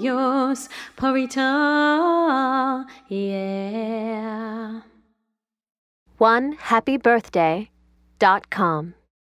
yours, Porita. Yeah. One happy birthday dot com.